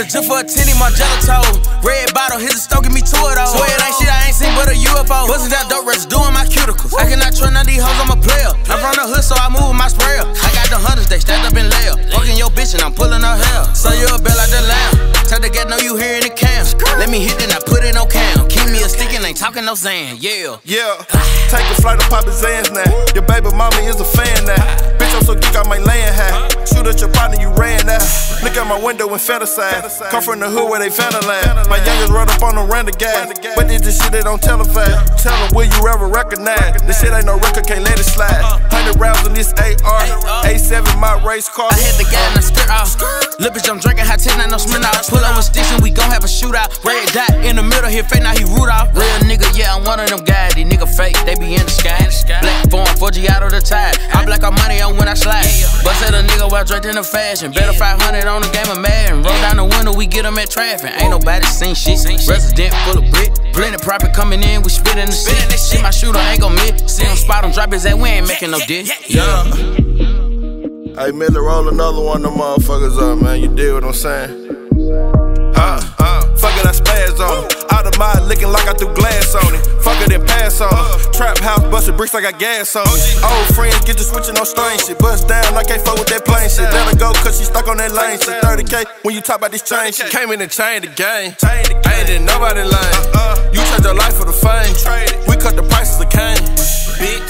a jump for a tinny, my toe. Red bottle, hit the stove, give me two of those. Swear it ain't shit I ain't seen but a UFO. Bustin' that dope residue in my cuticles. I cannot trust none of these hoes, I'm a player. I'm from the hood, so I move my sprayer. I got the hunters, they stacked up in layer. Fucking your bitch and I'm pulling her hair. So you a bell like the lamb. Tell the get know you hearing the cam. Let me hit then I put it on cam. Keep me a stick and ain't talking no sand. Yeah. Yeah. Take a flight of Papa Zans now. Your baby mama is a fan now. Bitch, I'm so geek, I might land hat. Shoot at your partner, you ran out. Look out my window and feticide. Come from the hood where they land. My youngest run up on the random gas. But this the shit they don't televise. Tell them, will you ever recognize? This shit ain't no record, can't let it slide. 100 rounds in this AR. A7, my race car. I hit the gas and I skirt off. Lil' bitch, I'm drinking hot tea, not no smell out. Pull up with sticks and we gon' have a shootout. Red dot in the middle, here fake, now he root off. Real nigga, yeah, I'm one of them guys. These nigga fake, they be in the sky. Black form, 4G out of the tide. I black out money on when I slide. Bust at a nigga while draped in the fashion. Better 500 on the game of Madden. Roll down the window, we get them at traffic. Ain't nobody seen shit. Resident full of brick. Plenty profit coming in, we spit in the shit. Shit, my shooter ain't gon' miss. See him spot him, drop his ass, we ain't making no dick. Yeah. Hey, Miller, roll another one of them motherfuckers up, man. You deal what I'm saying? Huh? Huh? Fuck it, I spaz on it. Out of mind, looking like I threw glass on it. Fuck it and pass on it. Trap house, busted bricks like I gas it. Old friends get to switching on strange shit. Bust down, I can't fuck with that plain shit. Let her go, cause she stuck on that lane shit. 30k when you talk about this chain shit. Came in and changed the game. I ain't did nobody lane. Uh-uh. You trade your life for the fame. We cut the prices of cane. Bitch.